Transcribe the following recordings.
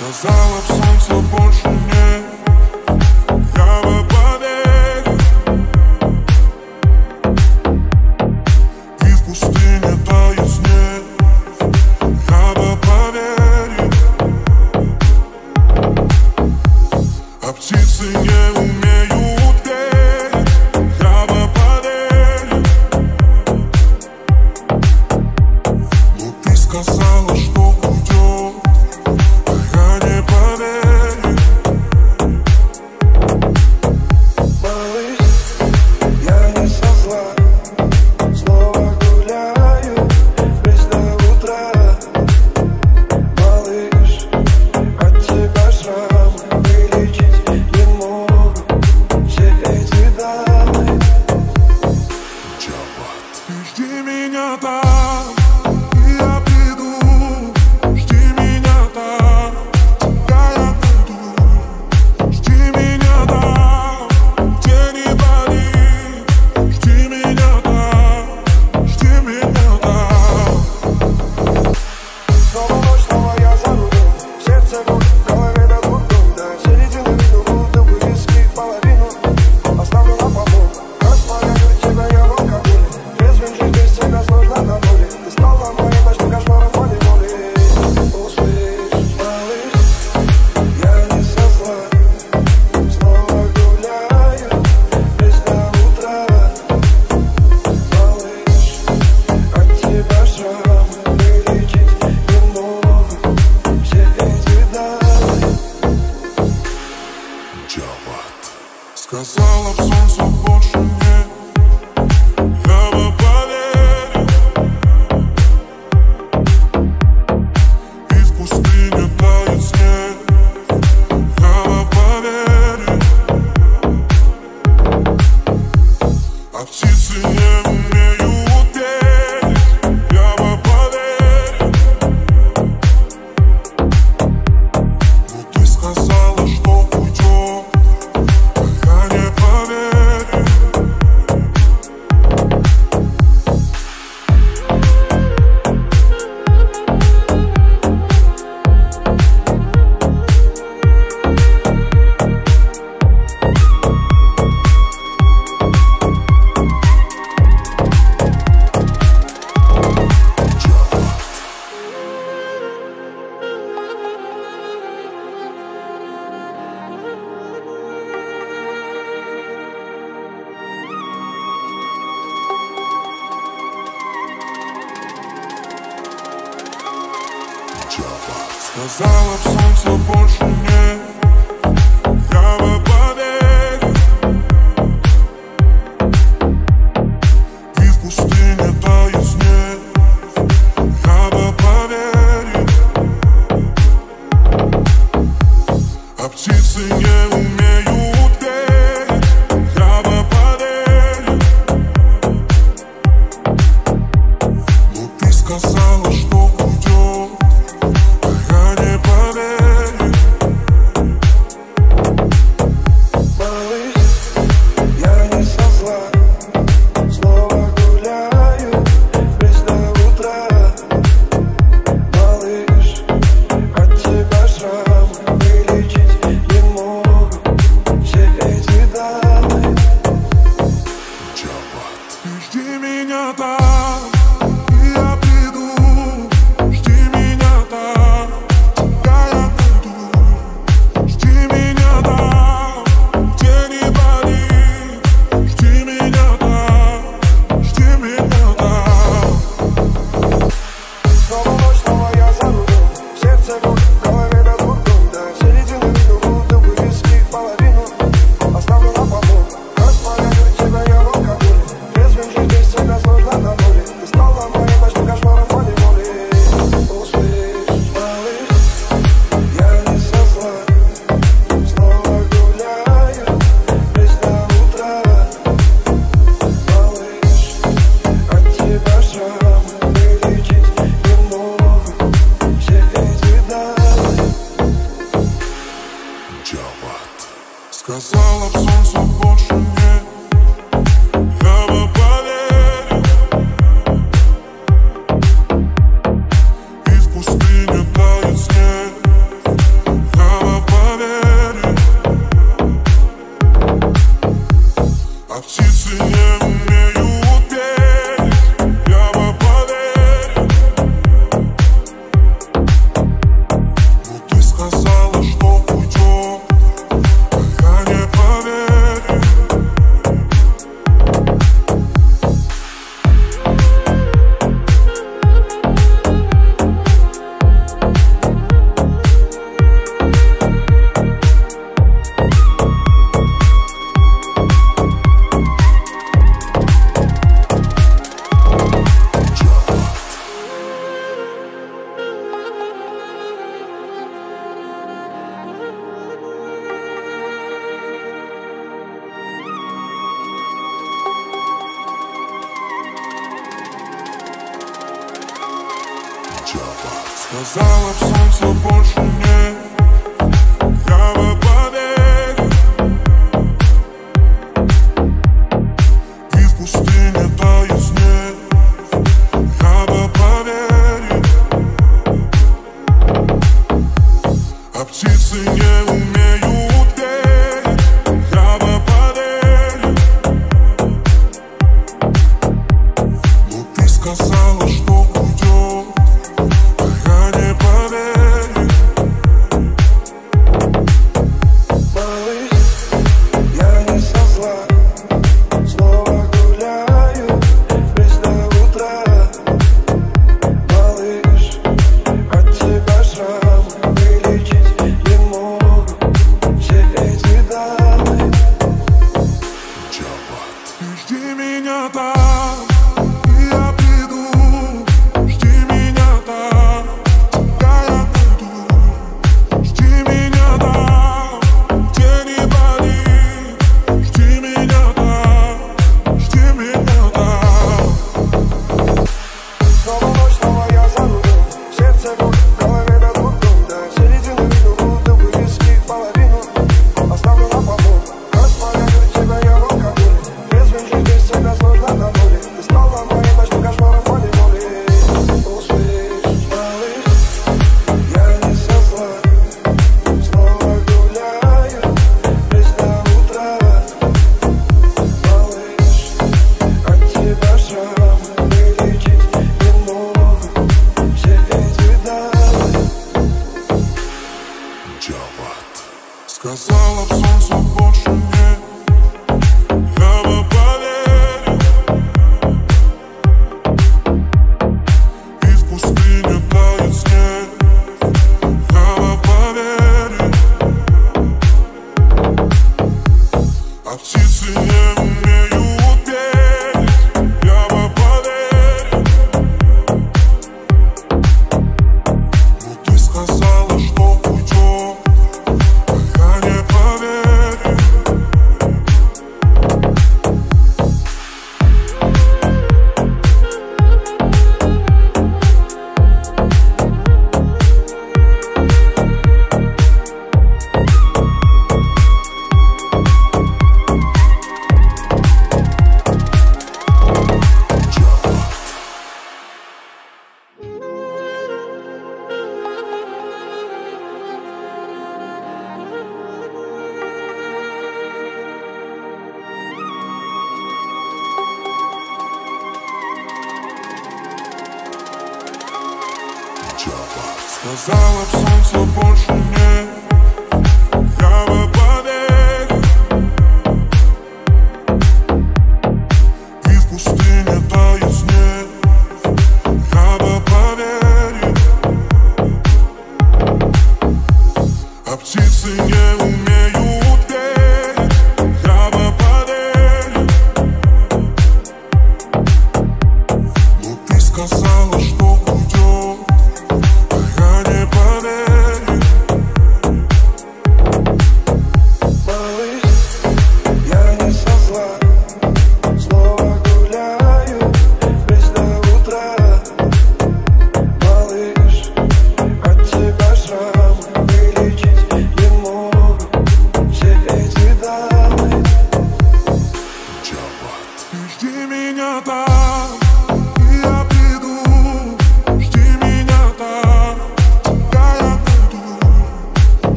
Сказала в солнце больше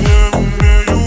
near, near you.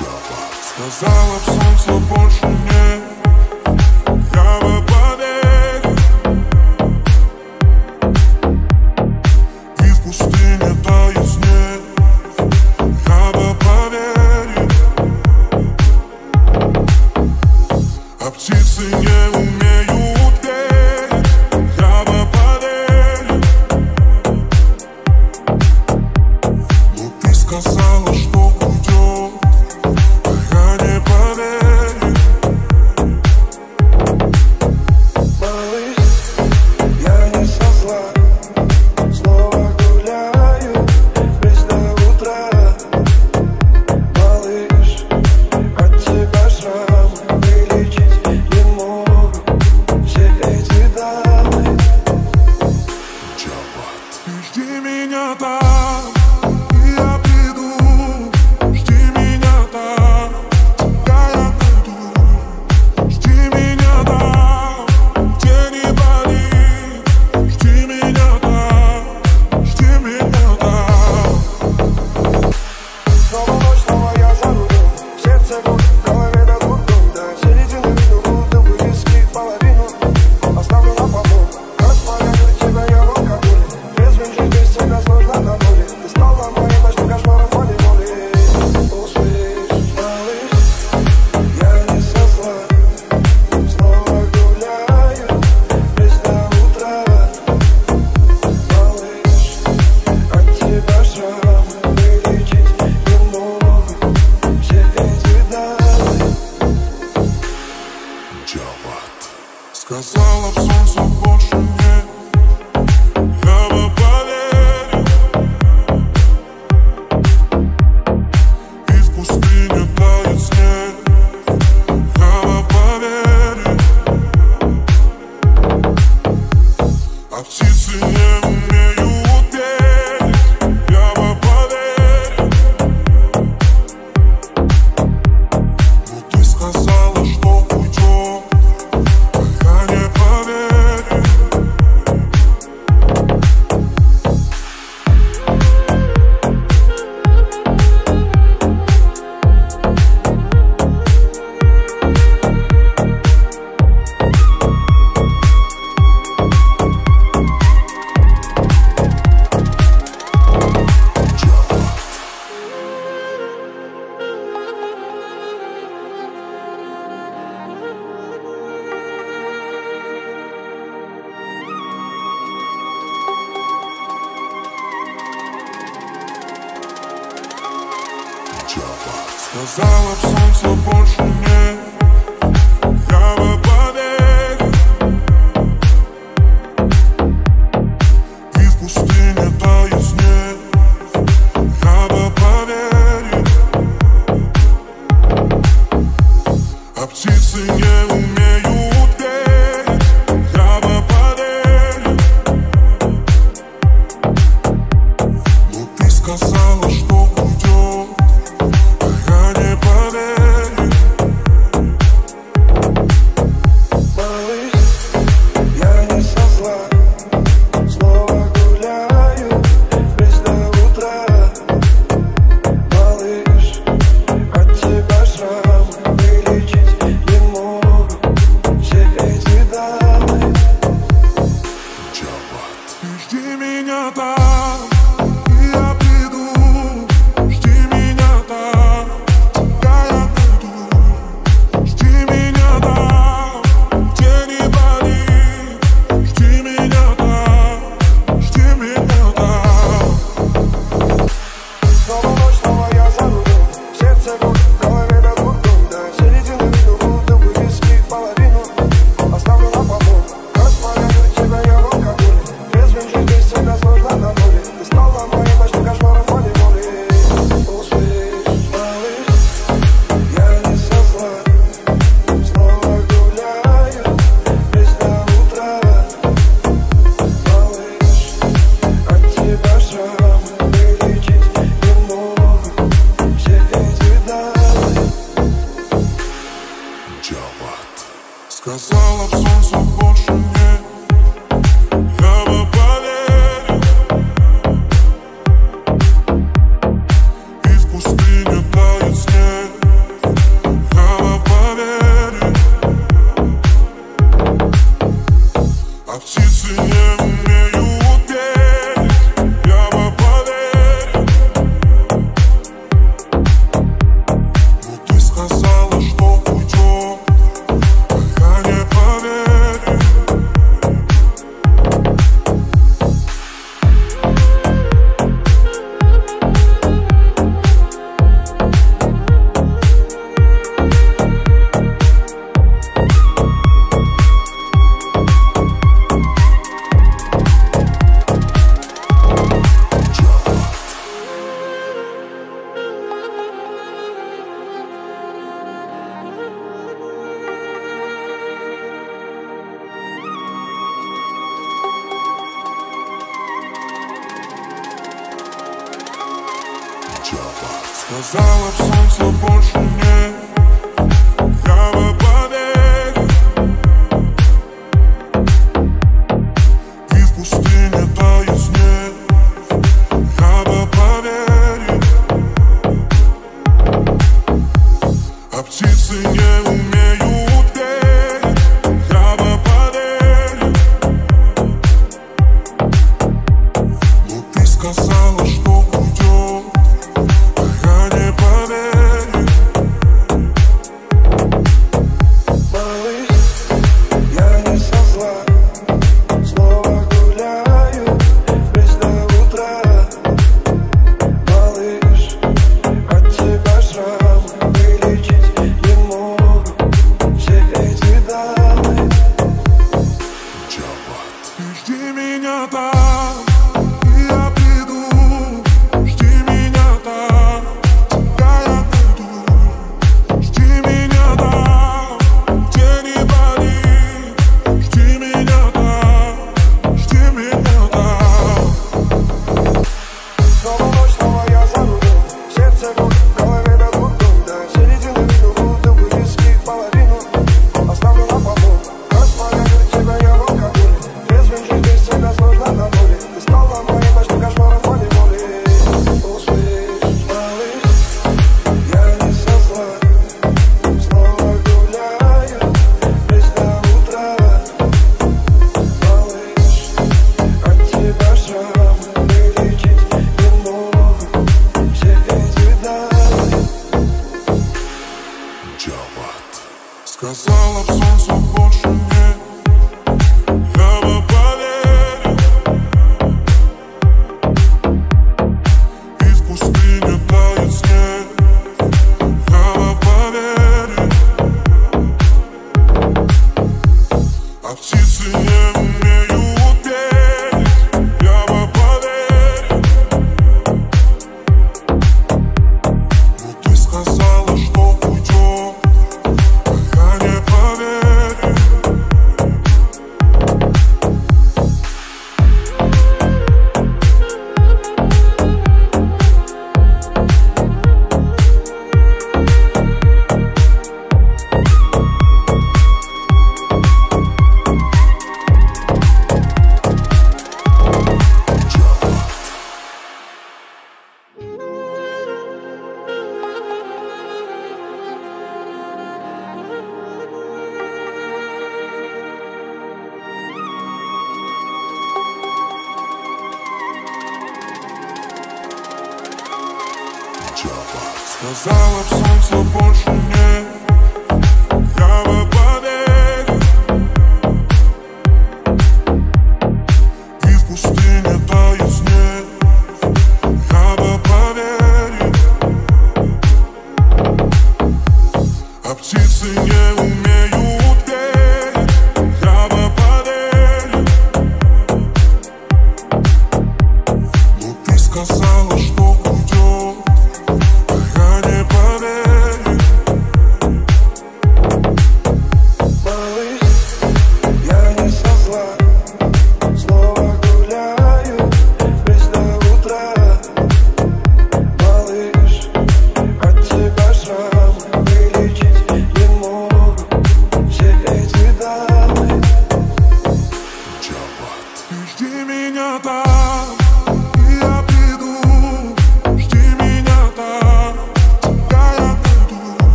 Сказала б солнце больше нет pouco de ouro.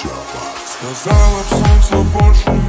Сказала б солнце больше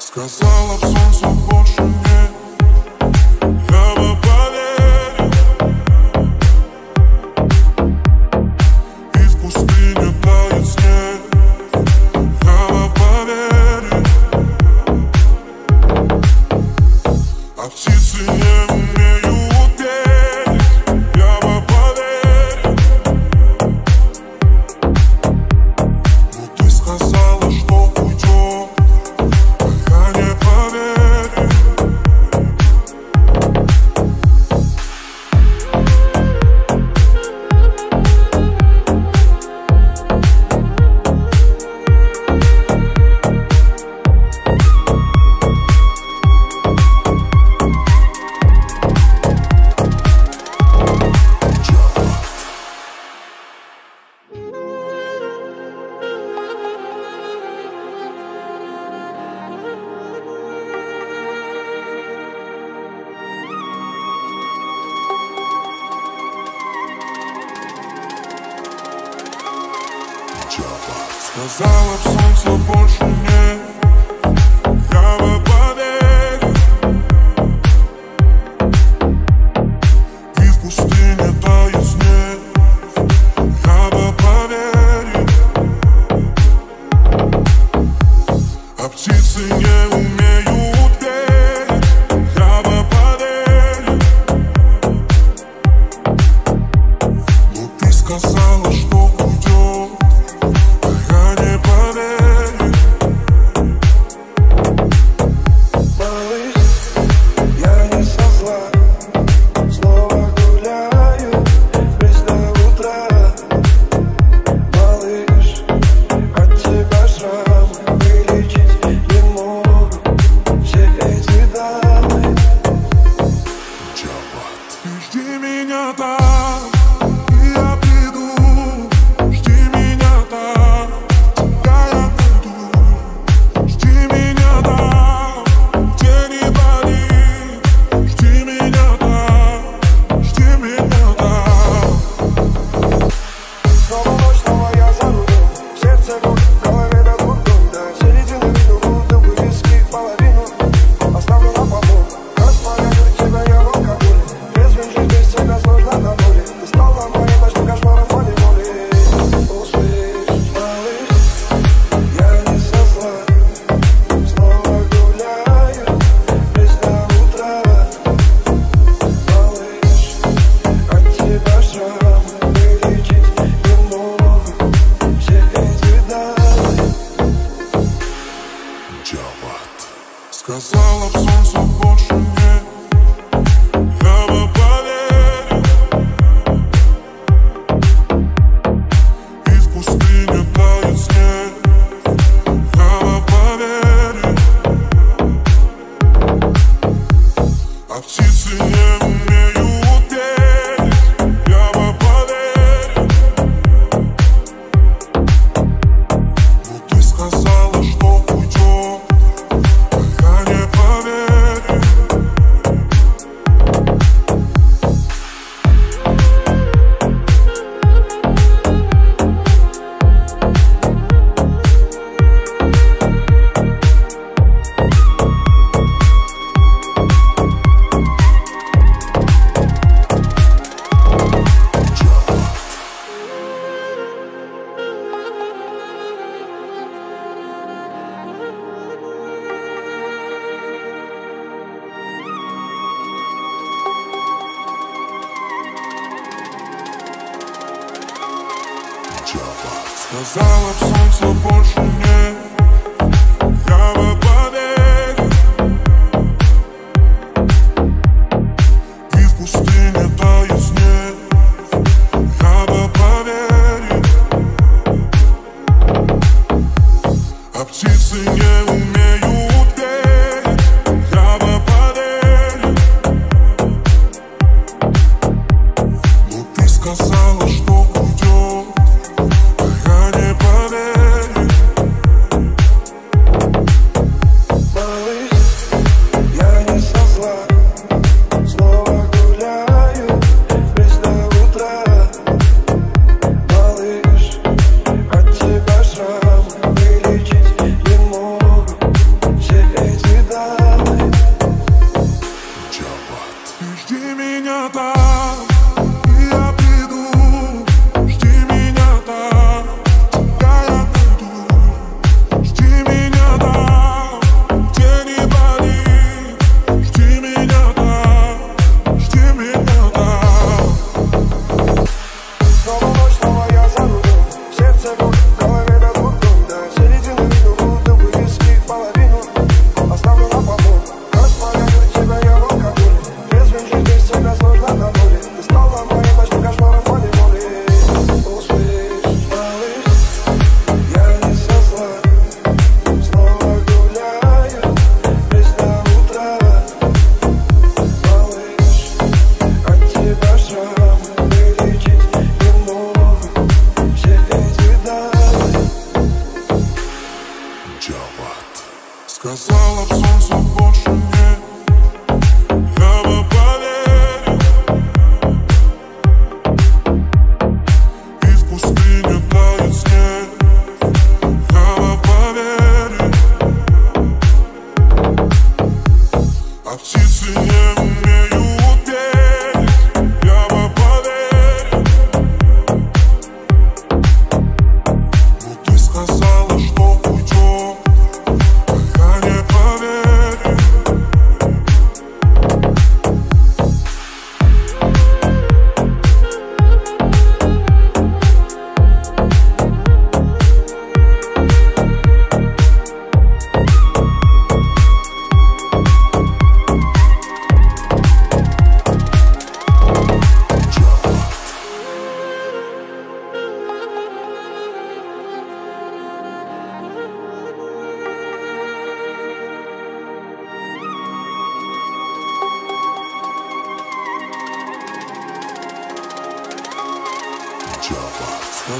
Сказала б солнце больше нет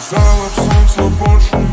Сказала б солнце больше